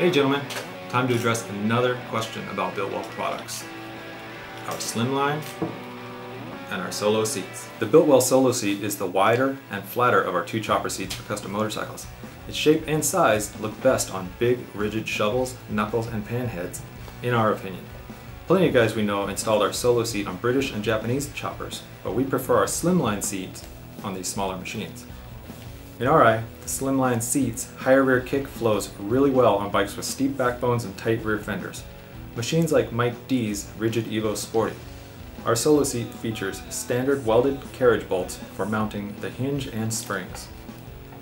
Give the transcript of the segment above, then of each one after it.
Hey gentlemen, time to address another question about Biltwell products. Our Slimline and our Solo seats. The Biltwell Solo seat is the wider and flatter of our two chopper seats for custom motorcycles. Its shape and size look best on big, rigid shovels, knuckles, and panheads, in our opinion. Plenty of guys we know installed our Solo seat on British and Japanese choppers, but we prefer our Slimline seat on these smaller machines. In our eye, the Slimline seat's higher rear kick flows really well on bikes with steep backbones and tight rear fenders. Machines like Mike D's Rigid Evo Sporty. Our Solo seat features standard welded carriage bolts for mounting the hinge and springs.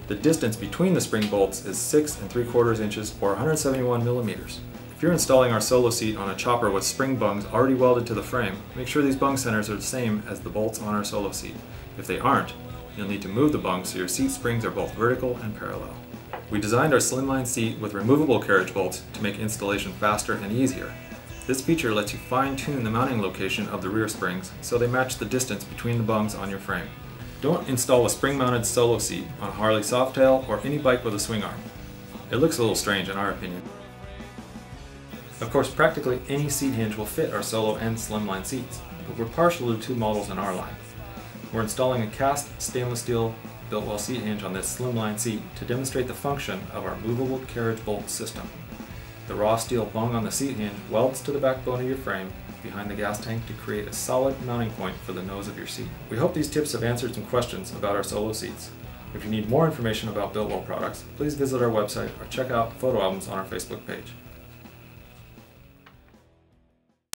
The distance between the spring bolts is 6 and 3 quarters inches or 171 millimeters. If you're installing our solo seat on a chopper with spring bungs already welded to the frame, make sure these bung centers are the same as the bolts on our solo seat. If they aren't, you'll need to move the bungs so your seat springs are both vertical and parallel. We designed our slimline seat with removable carriage bolts to make installation faster and easier. This feature lets you fine-tune the mounting location of the rear springs so they match the distance between the bungs on your frame. Don't install a spring-mounted solo seat on a Harley Softail or any bike with a swing arm. It looks a little strange in our opinion. Of course, practically any seat hinge will fit our solo and slimline seats, but we're partial to two models in our line. We're installing a cast stainless steel Biltwell seat hinge on this slimline seat to demonstrate the function of our movable carriage bolt system. The raw steel bung on the seat hinge welds to the backbone of your frame behind the gas tank to create a solid mounting point for the nose of your seat. We hope these tips have answered some questions about our solo seats. If you need more information about Biltwell products, please visit our website or check out photo albums on our Facebook page.